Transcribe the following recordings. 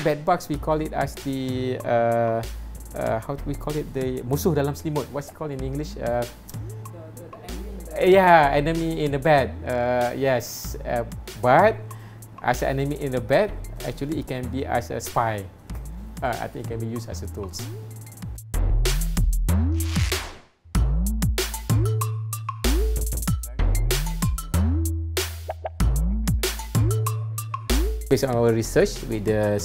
bed bugs, we call it as the uh, uh, how do we call it the musuh dalam selimut. What's it called in English? Uh, yeah, enemy in the bed. Uh, yes, uh, but as an enemy in the bed, actually it can be as a spy. Uh, I think it can be used as a tools. Based on our research with the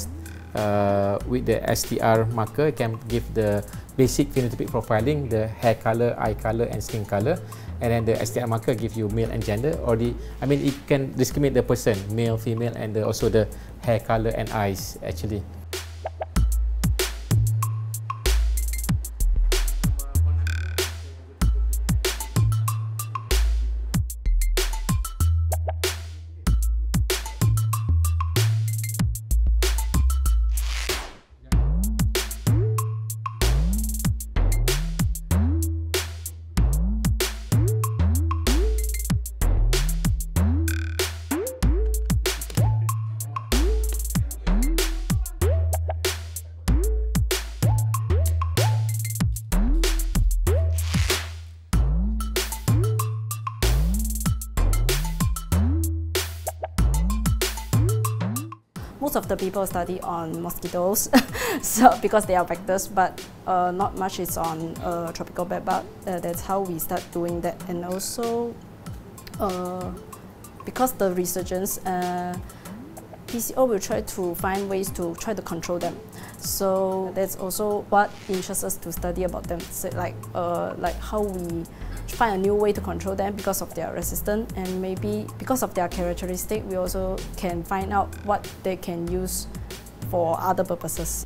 uh, with the STR marker, can give the basic phenotypic profiling, the hair color, eye color, and skin color. And then the STR marker give you male and gender, or the I mean it can discriminate the person, male, female, and the, also the hair color and eyes actually. Most of the people study on mosquitoes so because they are vectors but uh, not much is on uh, tropical bedbug uh, that's how we start doing that. And also uh, because the resurgence uh, PCO will try to find ways to try to control them so that's also what interests us to study about them so like uh, like how we find a new way to control them because of their resistance and maybe because of their characteristic we also can find out what they can use for other purposes.